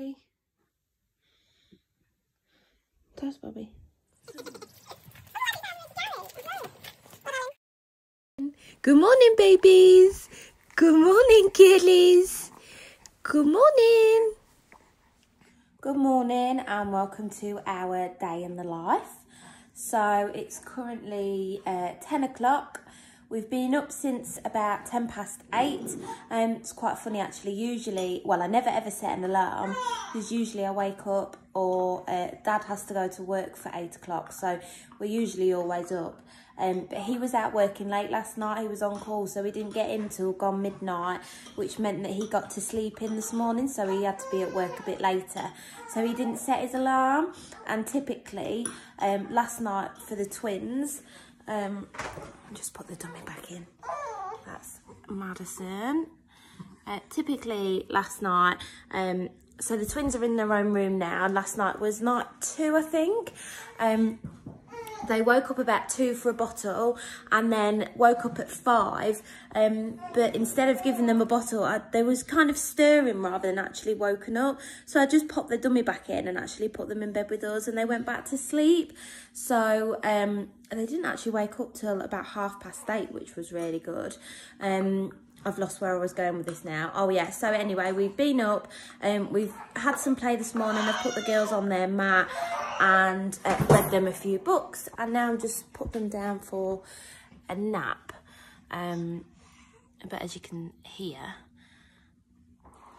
Bobby. Tell Bobby. Good morning, babies. Good morning, killies. Good morning. Good morning and welcome to our day in the life. So it's currently uh, 10 o'clock. We've been up since about 10 past 8. Um, it's quite funny actually. Usually, well, I never ever set an alarm because usually I wake up or uh, dad has to go to work for 8 o'clock. So we're usually always up. Um, but he was out working late last night. He was on call, so he didn't get in till gone midnight, which meant that he got to sleep in this morning, so he had to be at work a bit later. So he didn't set his alarm. And typically, um, last night for the twins, um, just put the dummy back in. That's Madison. Uh, typically, last night, um, so the twins are in their own room now. Last night was night two, I think. Um, they woke up about two for a bottle and then woke up at five um, but instead of giving them a bottle I, they was kind of stirring rather than actually woken up. So I just popped the dummy back in and actually put them in bed with us and they went back to sleep. So um, they didn't actually wake up till about half past eight which was really good. Um, I've lost where I was going with this now. Oh yeah, so anyway, we've been up, um, we've had some play this morning, I've put the girls on their mat and uh, read them a few books and now I'm just put them down for a nap. Um, but as you can hear,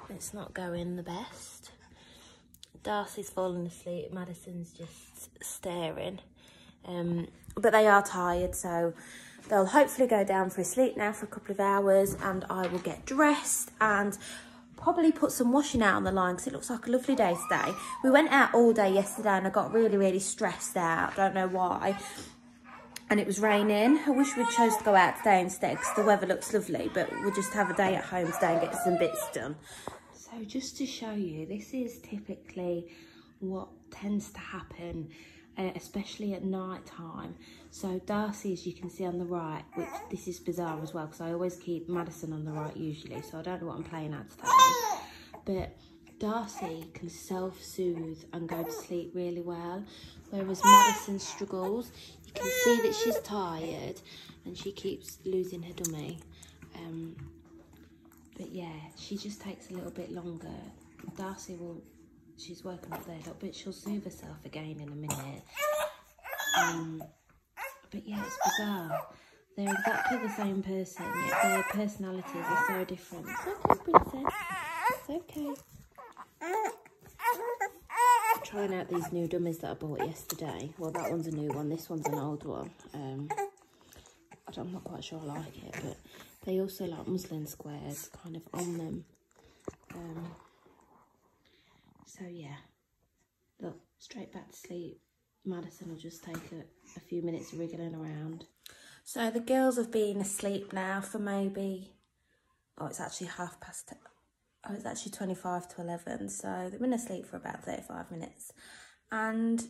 it's not going the best. Darcy's fallen asleep, Madison's just staring. Um, but they are tired, so they'll hopefully go down for a sleep now for a couple of hours and I will get dressed and probably put some washing out on the line because it looks like a lovely day today. We went out all day yesterday and I got really, really stressed out. Don't know why. And it was raining. I wish we'd chose to go out today instead because the weather looks lovely. But we'll just have a day at home today and get some bits done. So just to show you, this is typically what tends to happen uh, especially at night time. So Darcy, as you can see on the right, which this is bizarre as well, because I always keep Madison on the right usually, so I don't know what I'm playing at today. But Darcy can self-soothe and go to sleep really well, whereas Madison struggles. You can see that she's tired and she keeps losing her dummy. Um, but yeah, she just takes a little bit longer. Darcy will she's woken up there a little bit. She'll soothe herself again in a minute. Um, but yeah, it's bizarre. They're exactly the same person, yet their personalities are so different. It's okay, princess. It's okay. Trying out these new dummies that I bought yesterday. Well, that one's a new one. This one's an old one. Um, I'm not quite sure I like it, but they also like muslin squares kind of on them. Um, so yeah, look, straight back to sleep. Madison will just take a, a few minutes wriggling around. So the girls have been asleep now for maybe, oh, it's actually half past, oh, it's actually 25 to 11. So they've been asleep for about 35 minutes. And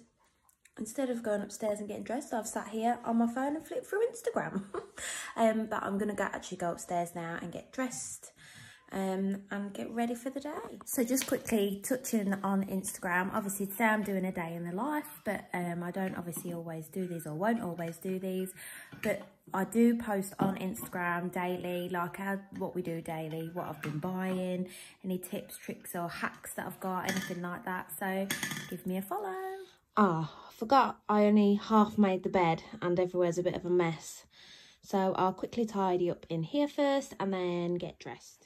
instead of going upstairs and getting dressed, I've sat here on my phone and flipped through Instagram. um, but I'm going to go, actually go upstairs now and get dressed um, and get ready for the day. So just quickly touching on Instagram, obviously today I'm doing a day in the life, but um, I don't obviously always do these or won't always do these, but I do post on Instagram daily, like how, what we do daily, what I've been buying, any tips, tricks or hacks that I've got, anything like that. So give me a follow. Ah, oh, forgot I only half made the bed and everywhere's a bit of a mess. So I'll quickly tidy up in here first and then get dressed.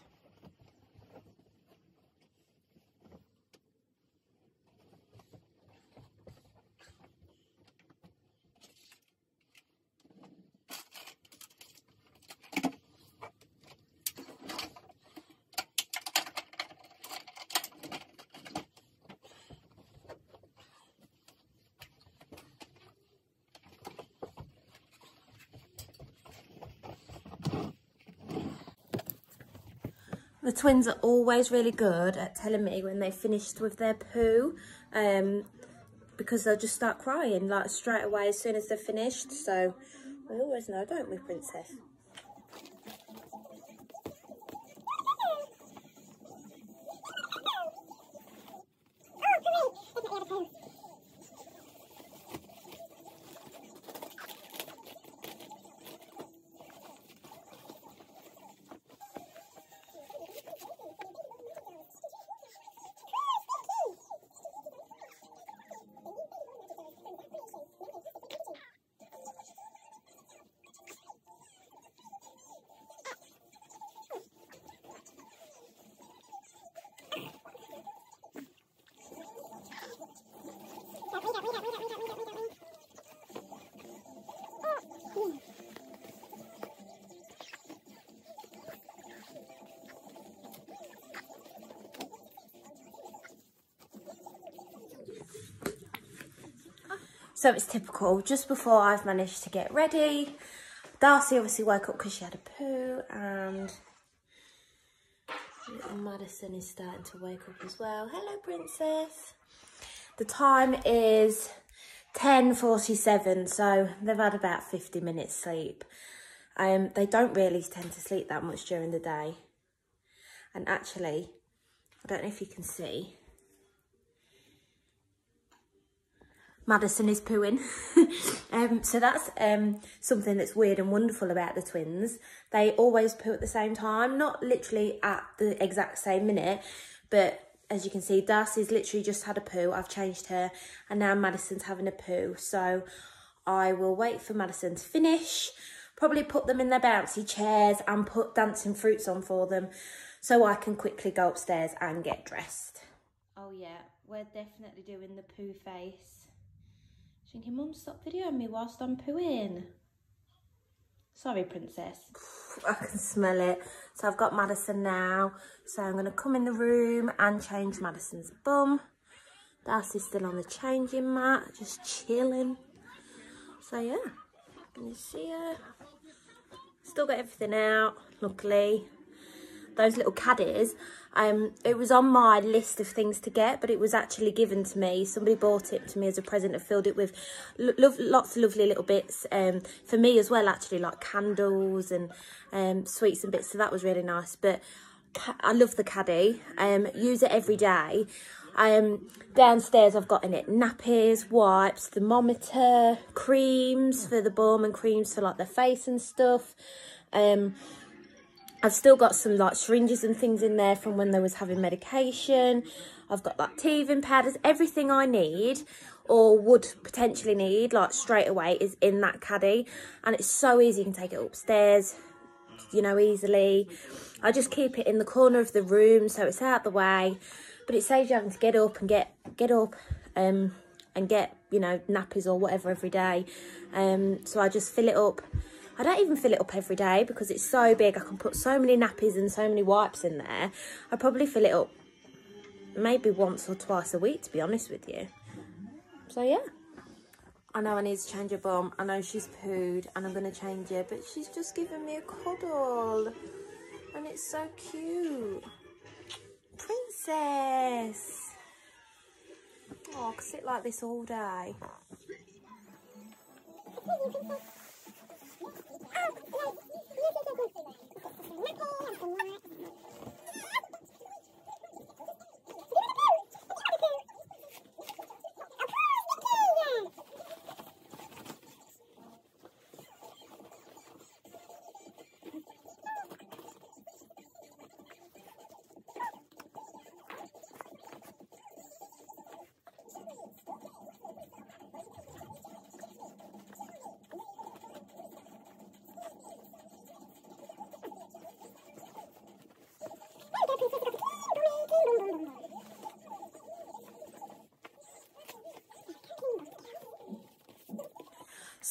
The twins are always really good at telling me when they've finished with their poo um, because they'll just start crying like straight away as soon as they're finished. So we always know, don't we, Princess? So it's typical, just before I've managed to get ready, Darcy obviously woke up because she had a poo and Madison is starting to wake up as well. Hello, princess. The time is 10.47, so they've had about 50 minutes sleep. Um, they don't really tend to sleep that much during the day. And actually, I don't know if you can see, Madison is pooing. um, so that's um, something that's weird and wonderful about the twins. They always poo at the same time, not literally at the exact same minute, but as you can see, Darcy's literally just had a poo. I've changed her and now Madison's having a poo. So I will wait for Madison to finish, probably put them in their bouncy chairs and put dancing fruits on for them so I can quickly go upstairs and get dressed. Oh yeah, we're definitely doing the poo face. Thinking, Mum, stop videoing me whilst I'm pooing. Sorry, princess. I can smell it. So I've got Madison now. So I'm going to come in the room and change Madison's bum. Darcy's still on the changing mat, just chilling. So yeah, can you see her? Still got everything out, luckily those little caddies. Um, it was on my list of things to get, but it was actually given to me. Somebody bought it to me as a present. and filled it with lo lots of lovely little bits um, for me as well, actually, like candles and um, sweets and bits. So that was really nice. But I love the caddy. Um, use it every day. Um, downstairs I've got in it nappies, wipes, thermometer, creams for the bum and creams for like the face and stuff. Um, I've still got some like syringes and things in there from when they was having medication. I've got like teething powders, everything I need or would potentially need like straight away is in that caddy. And it's so easy. You can take it upstairs you know easily. I just keep it in the corner of the room so it's out the way. But it saves you having to get up and get get up um and get you know nappies or whatever every day. Um so I just fill it up I don't even fill it up every day because it's so big. I can put so many nappies and so many wipes in there. I probably fill it up maybe once or twice a week, to be honest with you. So, yeah. I know I need to change her bum. I know she's pooed and I'm going to change her. But she's just given me a cuddle. And it's so cute. Princess. Oh, I could sit like this all day. 見てくださ猫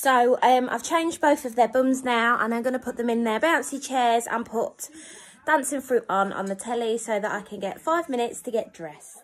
So um, I've changed both of their bums now and I'm going to put them in their bouncy chairs and put Dancing Fruit on on the telly so that I can get five minutes to get dressed.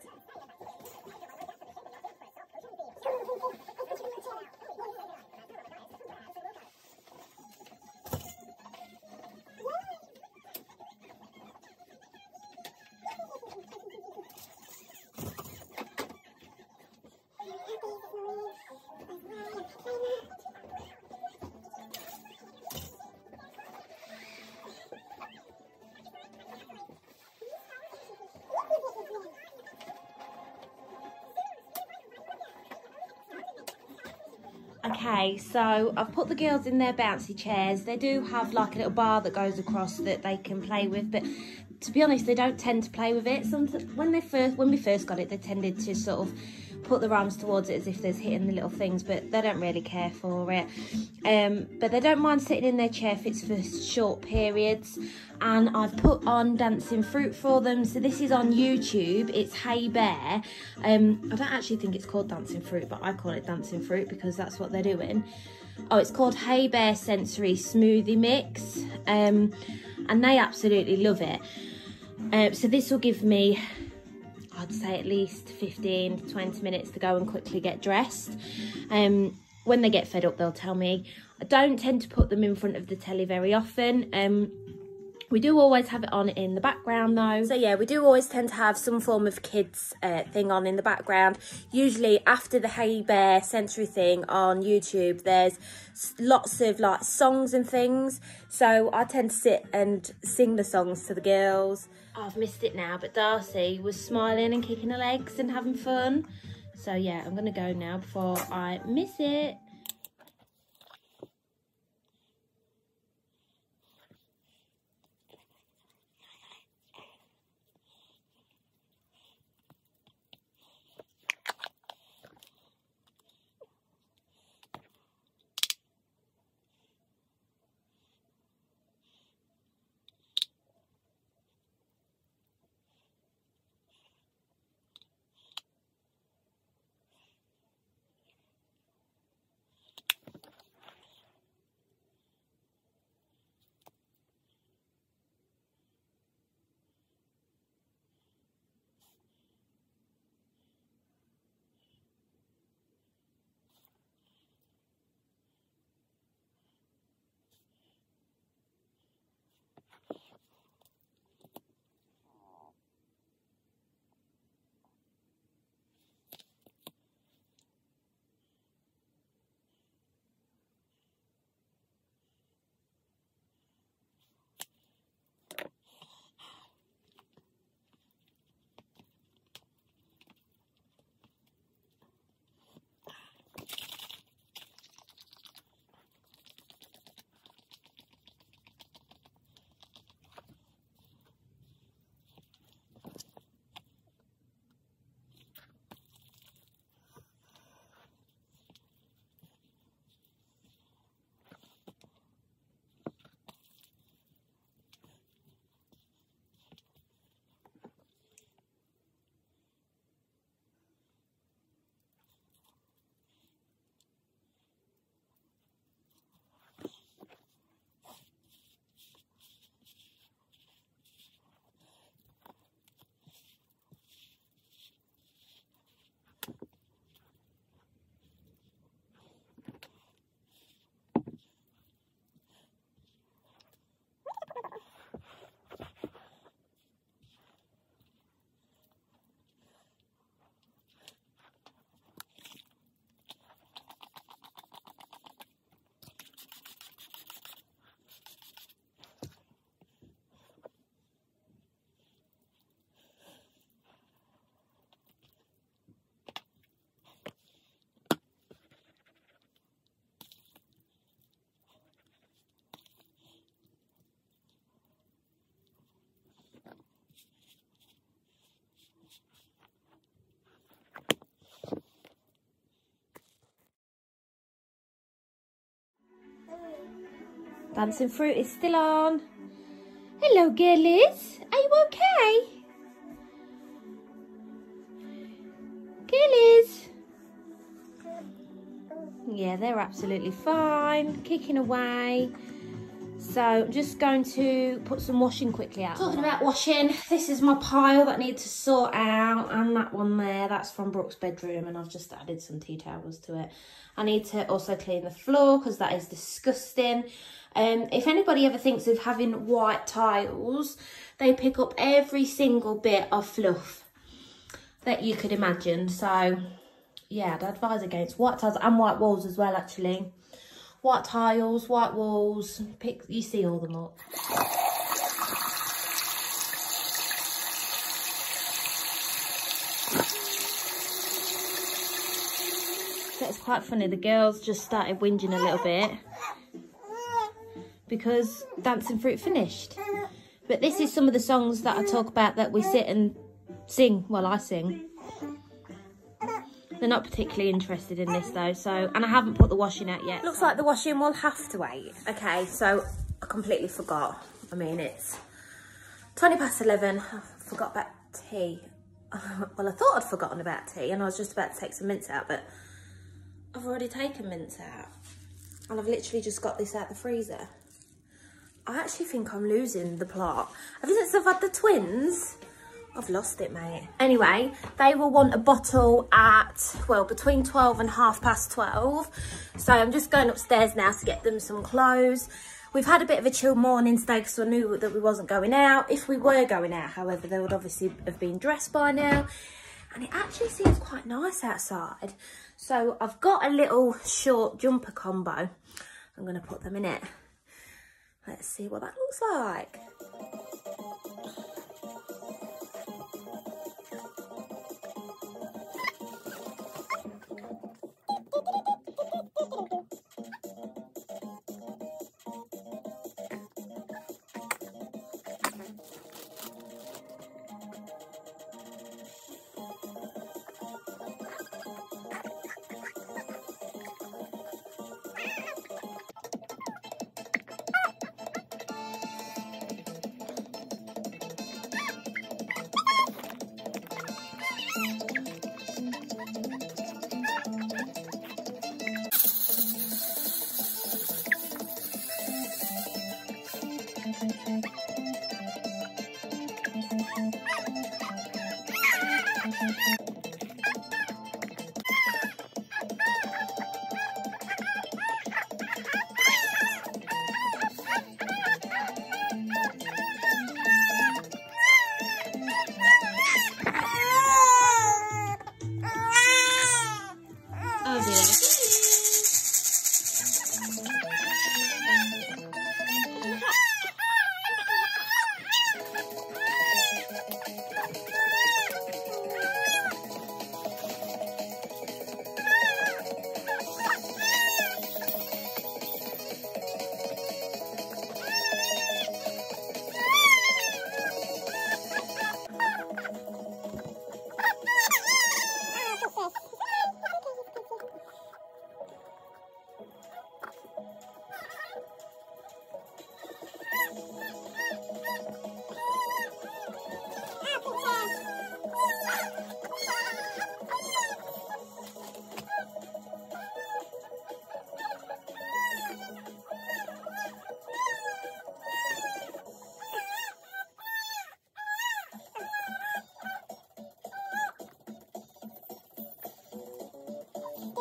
Okay, so I've put the girls in their bouncy chairs. They do have like a little bar that goes across that they can play with, but to be honest, they don't tend to play with it. Sometimes when they first when we first got it, they tended to sort of put their arms towards it as if there's hitting the little things, but they don't really care for it. Um, but they don't mind sitting in their chair if it's for short periods. And I've put on Dancing Fruit for them. So this is on YouTube. It's Hey Bear. Um, I don't actually think it's called Dancing Fruit, but I call it Dancing Fruit because that's what they're doing. Oh, it's called Hey Bear Sensory Smoothie Mix. Um, and they absolutely love it. Uh, so this will give me I'd say at least 15 to 20 minutes to go and quickly get dressed. Um, when they get fed up, they'll tell me. I don't tend to put them in front of the telly very often. Um, we do always have it on in the background though. So yeah, we do always tend to have some form of kids uh, thing on in the background. Usually after the Hey Bear sensory thing on YouTube, there's lots of like songs and things. So I tend to sit and sing the songs to the girls. I've missed it now, but Darcy was smiling and kicking her legs and having fun. So yeah, I'm gonna go now before I miss it. Dancing Fruit is still on. Hello, girlies. Are you okay? Girlies. Yeah, they're absolutely fine. Kicking away. So I'm just going to put some washing quickly out. Talking about washing, this is my pile that I need to sort out. And that one there, that's from Brooke's bedroom. And I've just added some tea towels to it. I need to also clean the floor because that is disgusting. Um, if anybody ever thinks of having white tiles, they pick up every single bit of fluff that you could imagine. So, yeah, I'd advise against white tiles and white walls as well, actually. White tiles, white walls, pick you see all them up. It's quite funny, the girls just started whinging a little bit because Dancing Fruit finished. But this is some of the songs that I talk about that we sit and sing while I sing. They're not particularly interested in this though, so, and I haven't put the washing out yet. Looks like the washing will have to wait. Okay, so I completely forgot. I mean, it's 20 past 11. I forgot about tea. well, I thought I'd forgotten about tea and I was just about to take some mints out, but I've already taken mints out. And I've literally just got this out the freezer. I actually think I'm losing the plot. Ever since I've had the twins, I've lost it, mate. Anyway, they will want a bottle at, well, between 12 and half past 12. So I'm just going upstairs now to get them some clothes. We've had a bit of a chill morning today because I knew that we wasn't going out. If we were going out, however, they would obviously have been dressed by now. And it actually seems quite nice outside. So I've got a little short jumper combo. I'm going to put them in it. Let's see what that looks like.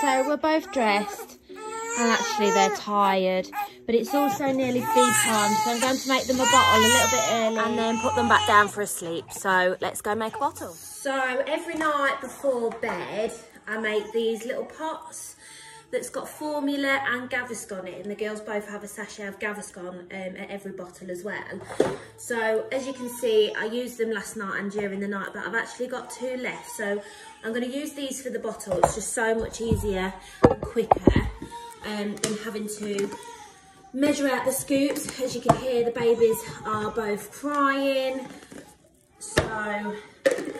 so we're both dressed. And actually they're tired but it's also nearly feed time so I'm going to make them a bottle a little bit early. And then put them back down for a sleep. So let's go make a bottle. So every night before bed I make these little pots that's got formula and Gaviscon in it and the girls both have a sachet of Gaviscon um, at every bottle as well. So as you can see I used them last night and during the night but I've actually got two left so I'm going to use these for the bottle. It's just so much easier and quicker um, than having to measure out the scoops. As you can hear, the babies are both crying. So um,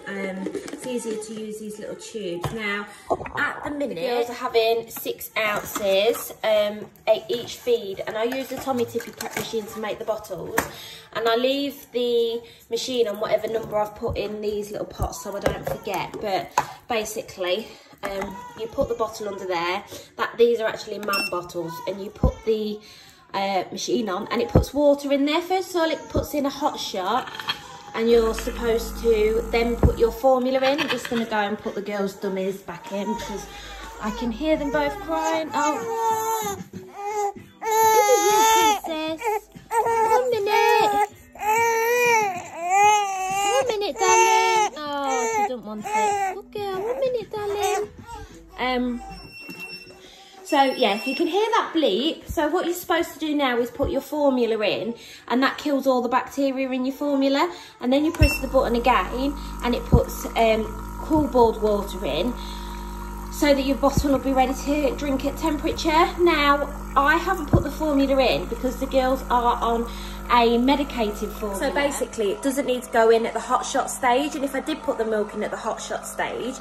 it's easier to use these little tubes. Now, at the minute, the girls are having six ounces um, each feed, and I use the Tommee Tippee prep machine to make the bottles. And I leave the machine on whatever number I've put in these little pots so I don't forget. But basically, um, you put the bottle under there. That These are actually MAM bottles. And you put the uh, machine on and it puts water in there. First all, it puts in a hot shot and you're supposed to then put your formula in. I'm just going to go and put the girls' dummies back in because I can hear them both crying. Oh. Is it you, princess? One minute. One minute, darling. Oh, she don't want it. Good girl. One minute, darling. Um. So yeah, if you can hear that bleep, so what you're supposed to do now is put your formula in and that kills all the bacteria in your formula. And then you press the button again and it puts um, cool board water in. so that your bottle will be ready to drink at temperature. Now, I haven't put the formula in because the girls are on a medicated formula. So basically, it doesn't need to go in at the hot shot stage. And if I did put the milk in at the hot shot stage,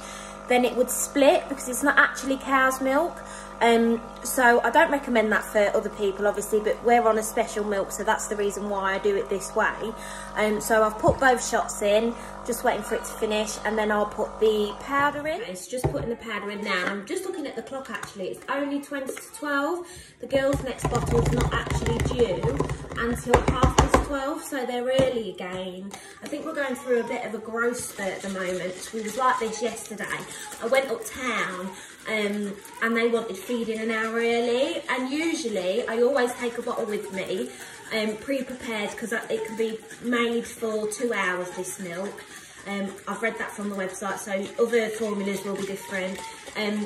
then it would split because it's not actually cow's milk. Um, so I don't recommend that for other people, obviously, but we're on a special milk, so that's the reason why I do it this way. Um, so I've put both shots in, just waiting for it to finish, and then I'll put the powder in. It's just putting the powder in now. I'm just looking at the clock, actually. It's only 20 to 12. The girls' next bottle's not actually due until half past 12, so they're early again. I think we're going through a bit of a growth spurt at the moment. We was like this yesterday. I went uptown um, and they wanted feeding an hour early. And usually I always take a bottle with me, um, pre-prepared, because it can be made for two hours, this milk. Um, I've read that from the website, so other formulas will be different. Um,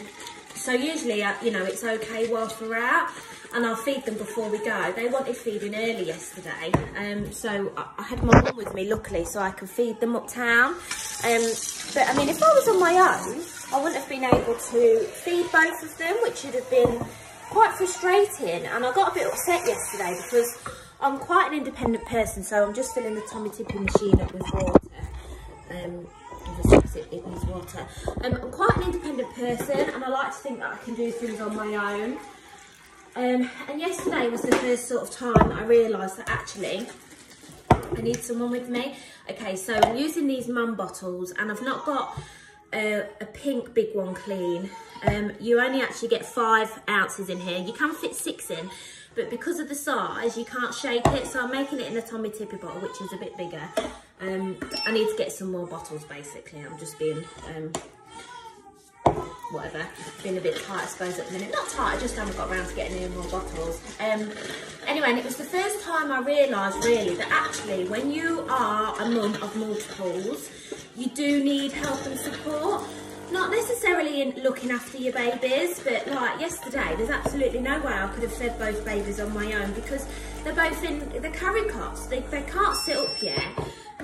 so usually, uh, you know, it's okay whilst we're out and I'll feed them before we go. They wanted feeding early yesterday, um, so I, I had my mum with me, luckily, so I could feed them uptown. Um, but I mean, if I was on my own, I wouldn't have been able to feed both of them, which would have been quite frustrating. And I got a bit upset yesterday because I'm quite an independent person, so I'm just filling the tummy tipping machine up with water. Um, it needs water. Um, I'm quite an independent person, and I like to think that I can do things on my own. Um, and yesterday was the first sort of time I realised that actually I need someone with me. Okay, so I'm using these MAM bottles, and I've not got a, a pink big one clean. Um, you only actually get five ounces in here. You can fit six in, but because of the size, you can't shake it. So I'm making it in a Tommee Tippee bottle, which is a bit bigger. Um, I need to get some more bottles, basically. I'm just being, um, whatever, Been a bit tight, I suppose, at the minute. Not tight, I just haven't got around to getting any more bottles. Um, anyway, and it was the first time I realised, really, that actually, when you are a mum of multiples, you do need help and support. Not necessarily in looking after your babies, but like yesterday, there's absolutely no way I could have fed both babies on my own because they're both in the carry cots. They, they can't sit up yet.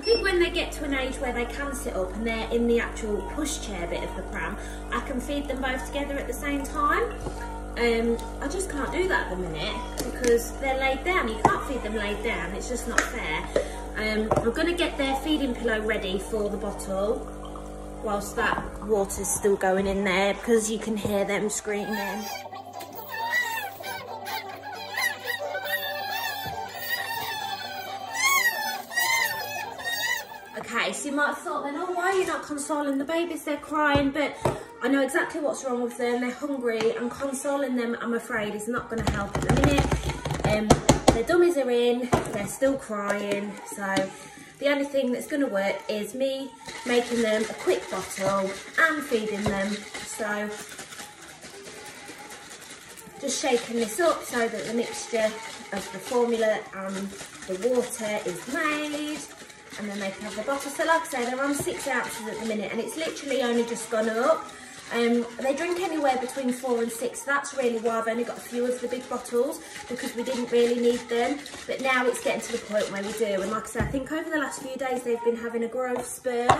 Think when they get to an age where they can sit up and they're in the actual pushchair bit of the pram, I can feed them both together at the same time. Um, I just can't do that at the minute because they're laid down. You can't feed them laid down. It's just not fair. Um, I'm going to get their feeding pillow ready for the bottle whilst that water's still going in there because you can hear them screaming. Have thought then, oh, why are you not consoling the babies? They're crying, but I know exactly what's wrong with them. They're hungry and consoling them, I'm afraid, is not going to help at the minute. Um, their dummies are in, they're still crying, so the only thing that's going to work is me making them a quick bottle and feeding them. So just shaking this up so that the mixture of the formula and the water is made and then they can have the bottle. So like I say, they're on six ounces at the minute and it's literally only just gone up. Um, they drink anywhere between four and six. That's really why I've only got a few of the big bottles because we didn't really need them. But now it's getting to the point where we do. And like I said, I think over the last few days they've been having a growth spurt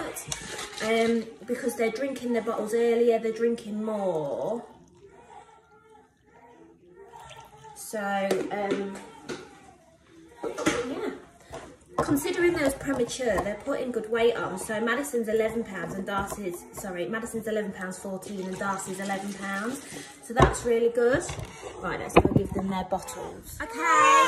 um, because they're drinking their bottles earlier. They're drinking more. So, um, considering those premature, they're putting good weight on. So Madison's £11 and Darcy's, sorry, Madison's £11 14 and Darcy's £11. So that's really good. Right, let's go give them their bottles. Okay,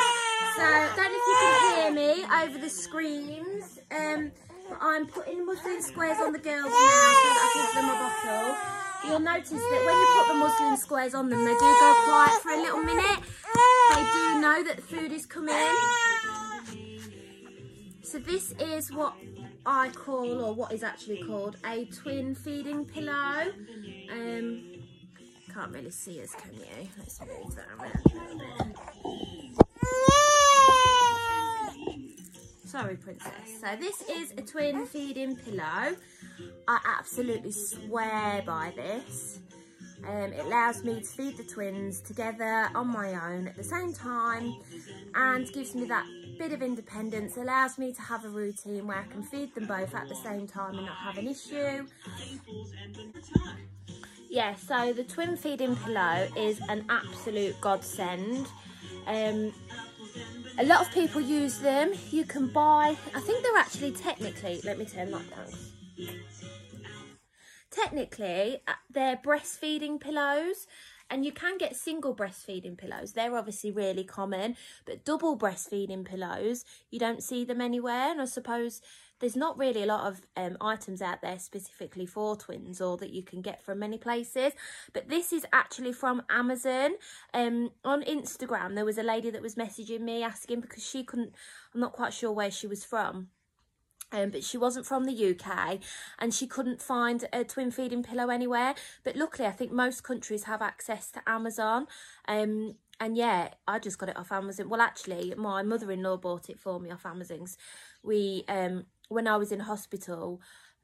so don't know if you can hear me over the screams. Um, I'm putting muslin squares on the girls now so that I give them a bottle. You'll notice that when you put the muslin squares on them, they do go quiet for a little minute. They do know that food is coming. So this is what I call, or what is actually called, a twin feeding pillow. Um, can't really see us, can you? Let's move that around. Sorry, princess. So this is a twin feeding pillow. I absolutely swear by this. Um, it allows me to feed the twins together on my own at the same time and gives me that bit of independence, allows me to have a routine where I can feed them both at the same time and not have an issue. yeah, so the twin feeding pillow is an absolute godsend. Um, a lot of people use them. You can buy, I think they're actually technically, let me turn that down. Technically, uh, they're breastfeeding pillows and you can get single breastfeeding pillows. They're obviously really common, but double breastfeeding pillows, you don't see them anywhere. And I suppose there's not really a lot of um, items out there specifically for twins or that you can get from many places. But this is actually from Amazon. Um, on Instagram, there was a lady that was messaging me asking because she couldn't, I'm not quite sure where she was from. Um, but she wasn't from the UK and she couldn't find a twin feeding pillow anywhere. But luckily, I think most countries have access to Amazon. Um, and yeah, I just got it off Amazon. Well, actually, my mother-in-law bought it for me off Amazon's. We, um, when I was in hospital,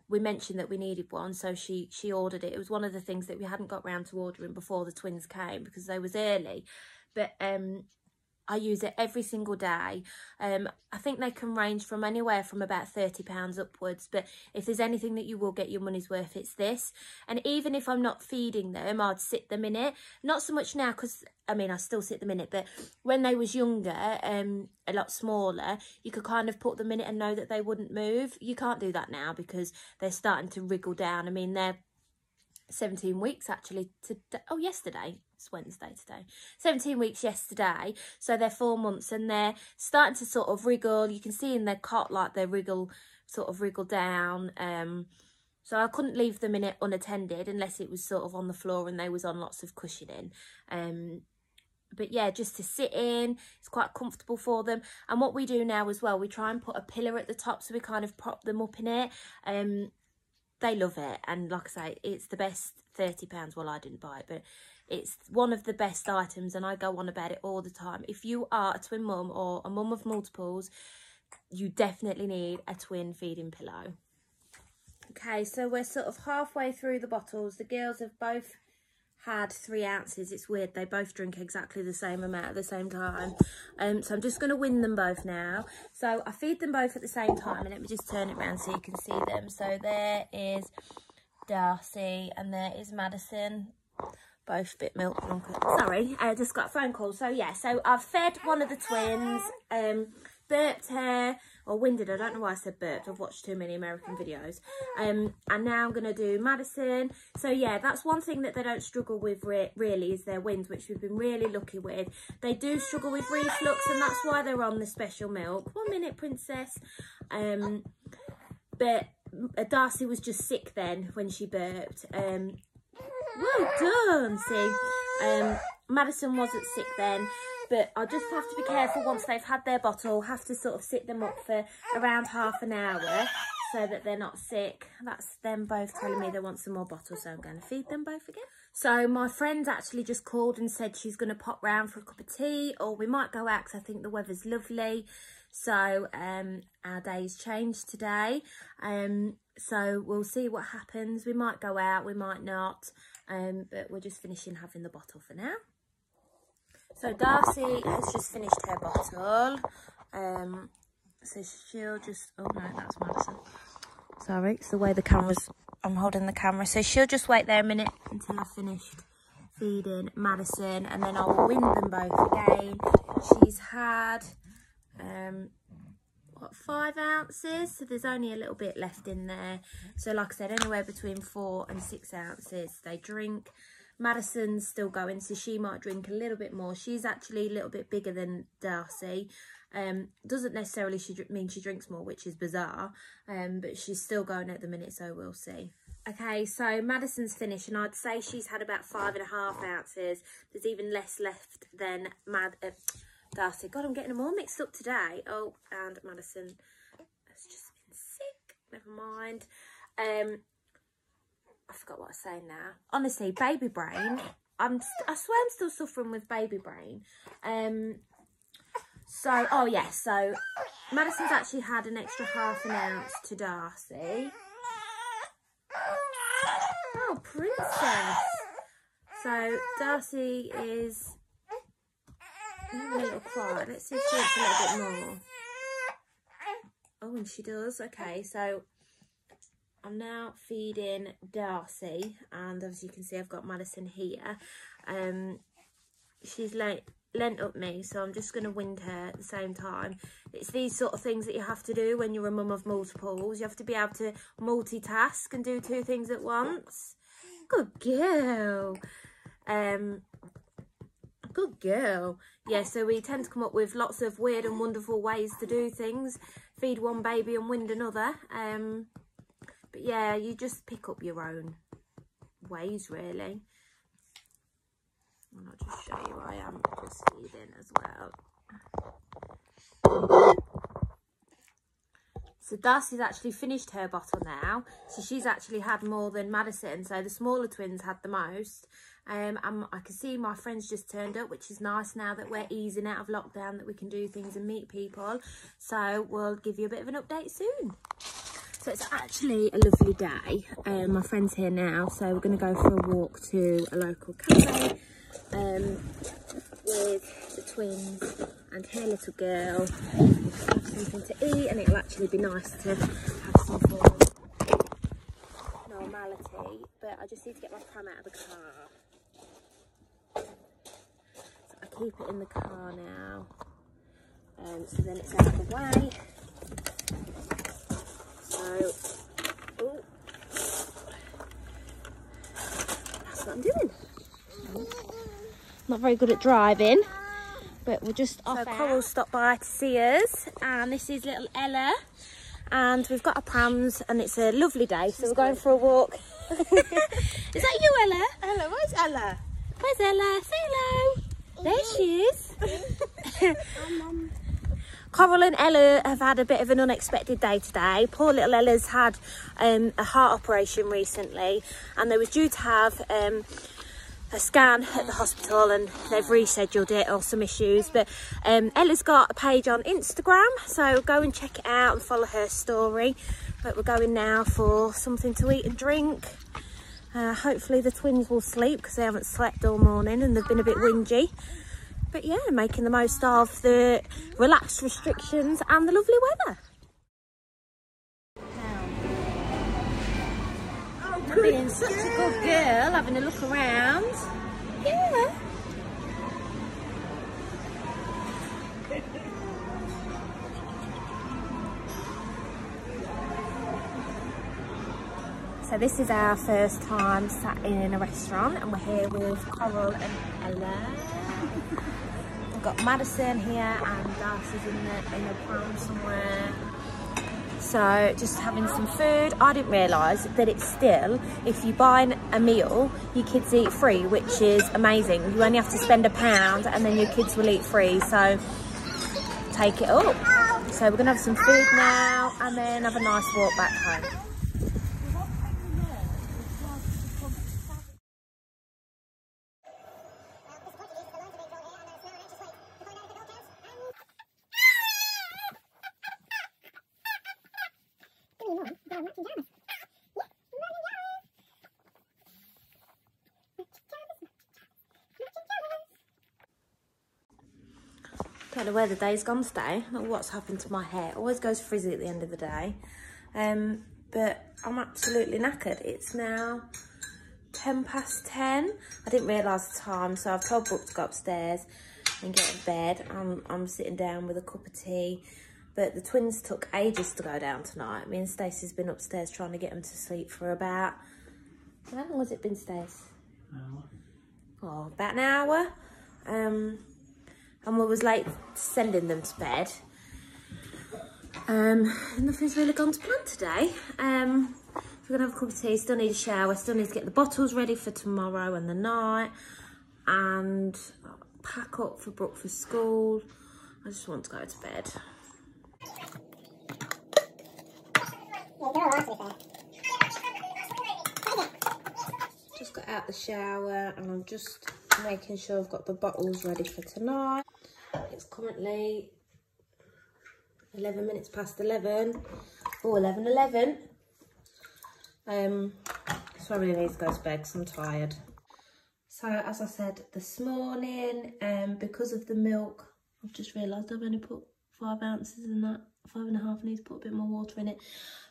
we mentioned that we needed one, so she she ordered it. It was one of the things that we hadn't got round to ordering before the twins came because they was early. But um, I use it every single day. Um, I think they can range from anywhere from about £30 upwards. But if there's anything that you will get your money's worth, it's this. And even if I'm not feeding them, I'd sit them in it. Not so much now because, I mean, I still sit them in it. But when they was younger, um, a lot smaller, you could kind of put them in it and know that they wouldn't move. You can't do that now because they're starting to wriggle down. I mean, they're 17 weeks actually to oh yesterday it's wednesday today. 17 weeks yesterday so they're four months and they're starting to sort of wriggle. You can see in their cot like they wriggle sort of wriggle down um so i couldn't leave them in it unattended unless it was sort of on the floor and they was on lots of cushioning. Um but yeah just to sit in it's quite comfortable for them. And what we do now as well we try and put a pillar at the top so we kind of prop them up in it. Um they love it and like I say it's the best 30 pounds. Well I didn't buy it but it's one of the best items and I go on about it all the time. If you are a twin mum or a mum of multiples you definitely need a twin feeding pillow. Okay so we're sort of halfway through the bottles. The girls have both had three ounces. It's weird. They both drink exactly the same amount at the same time. Um, so I'm just going to win them both now. So I feed them both at the same time. And let me just turn it around so you can see them. So there is Darcy and there is Madison. Both bit milk. Sorry, I just got a phone call. So yeah, so I've fed one of the twins. Um, burped her or winded I don't know why I said burped I've watched too many American videos. Um and now I'm gonna do Madison. So yeah that's one thing that they don't struggle with re really is their winds which we've been really lucky with. They do struggle with reflux and that's why they're on the special milk. One minute princess. Um but Darcy was just sick then when she burped. Um well done see? Um Madison wasn't sick then but I just have to be careful once they've had their bottle, have to sort of sit them up for around half an hour so that they're not sick. That's them both telling me they want some more bottles, so I'm going to feed them both again. So my friend actually just called and said she's going to pop round for a cup of tea or we might go out because I think the weather's lovely. So um, our day's changed today. Um, so we'll see what happens. We might go out, we might not. Um, but we're just finishing having the bottle for now. So Darcy has just finished her bottle. Um, so she'll just, oh no, that's Madison. Sorry, it's the way the camera's, I'm holding the camera. So she'll just wait there a minute until I've finished feeding Madison and then I'll win them both again. She's had, um, what, five ounces? So there's only a little bit left in there. So like I said, anywhere between four and six ounces they drink. Madison's still going, so she might drink a little bit more. She's actually a little bit bigger than Darcy. Um, doesn't necessarily she mean she drinks more, which is bizarre, um, but she's still going at the minute, so we'll see. Okay, so Madison's finished, and I'd say she's had about five and a half ounces. There's even less left than Mad uh, Darcy. God, I'm getting them all mixed up today. Oh, and Madison has just been sick. Never mind. Um, I forgot what I was saying now. Honestly, baby brain. I'm. I swear I'm still suffering with baby brain. Um. So, oh yes. So, Madison's actually had an extra half an ounce to Darcy. Oh, princess. So, Darcy is a little. Let's see if she wants a little bit more. Oh, and she does. Okay, so I'm now feeding Darcy and as you can see I've got Madison here. Um, she's late lent up me so I'm just going to wind her at the same time. It's these sort of things that you have to do when you're a mum of multiples. You have to be able to multitask and do two things at once. Good girl. Um, good girl. Yeah, so we tend to come up with lots of weird and wonderful ways to do things. Feed one baby and wind another. Um, but yeah, you just pick up your own ways really. And I'll just show you I am just feeding as well. So Darcy's actually finished her bottle now. So she's actually had more than Madison. So the smaller twins had the most. Um, I can see my friends just turned up, which is nice now that we're easing out of lockdown, that we can do things and meet people. So we'll give you a bit of an update soon. So it's actually a lovely day. Um, my friend's here now, so we're going to go for a walk to a local cafe um, with the twins and her little girl. Have something to eat, and it'll actually be nice to have some form of normality. But I just need to get my pram out of the car. So I keep it in the car now. Um, so then it's out of the way. So, oh, that's what I'm doing. Not very good at driving, but we're just off. So Coral stopped by to see us, and this is little Ella, and we've got our prams, and it's a lovely day, so we're going for a walk. is that you, Ella? Ella, where's Ella? Where's Ella? Say hello. There she is. Coral and Ella have had a bit of an unexpected day today. Poor little Ella's had um, a heart operation recently and they was due to have um, a scan at the hospital and they've rescheduled it or some issues. But um, Ella's got a page on Instagram so go and check it out and follow her story. But we're going now for something to eat and drink. Uh, hopefully the twins will sleep because they haven't slept all morning and they've been a bit whingy but yeah, making the most of the relaxed restrictions and the lovely weather. Oh, being such a good girl, having a look around. Yeah. So this is our first time sat in a restaurant and we're here with Coral and Ella got Madison here and Darcy's in the in the pram somewhere. So just having some food. I didn't realise that it's still, if you buy a meal, your kids eat free, which is amazing. You only have to spend a pound and then your kids will eat free. So take it up. So we're gonna have some food now and then have a nice walk back home. Don't know where the day's gone today. what's happened to my hair. It always goes frizzy at the end of the day. Um, but I'm absolutely knackered. It's now 10 past 10. I didn't realise the time, so I've told Brooke to go upstairs and get in bed. I'm, I'm sitting down with a cup of tea. But the twins took ages to go down tonight. Me and Stacey's been upstairs trying to get them to sleep for about... How long has it been, Stace? Oh, about an hour. Um, and we was like sending them to bed. Um, nothing's really gone to plan today. Um, we're gonna have a cup of tea, still need a shower, still need to get the bottles ready for tomorrow and the night, and pack up for for school. I just want to go to bed. Just got out the shower and I'm just making sure I've got the bottles ready for tonight. It's currently 11 minutes past 11. Oh, 11, 11. Um, so I really need to go to bed because I'm tired. So as I said this morning, um, because of the milk, I've just realised I've only put five ounces in that. five and a half, I need to put a bit more water in it.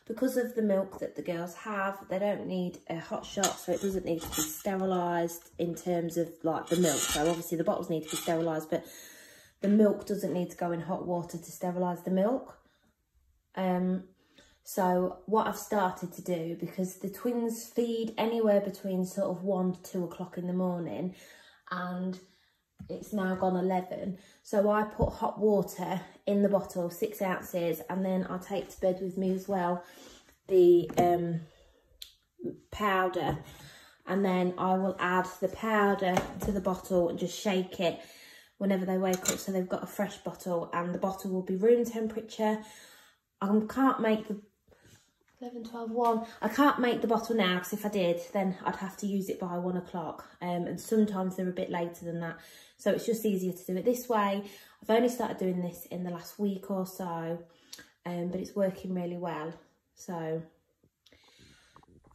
Because of the milk that the girls have, they don't need a hot shot, so it doesn't need to be sterilised in terms of like the milk. So obviously the bottles need to be sterilised, but the milk doesn't need to go in hot water to sterilise the milk. Um, so what I've started to do, because the twins feed anywhere between sort of one to two o'clock in the morning and it's now gone 11. So I put hot water in the bottle, six ounces, and then I take to bed with me as well the um, powder. And then I will add the powder to the bottle and just shake it whenever they wake up so they've got a fresh bottle and the bottle will be room temperature. I can't make the 11, 12, 1. I can't make the bottle now because if I did, then I'd have to use it by one o'clock. Um, and sometimes they're a bit later than that. So it's just easier to do it this way. I've only started doing this in the last week or so, um, but it's working really well. So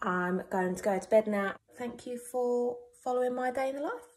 I'm going to go to bed now. Thank you for following my day in the life.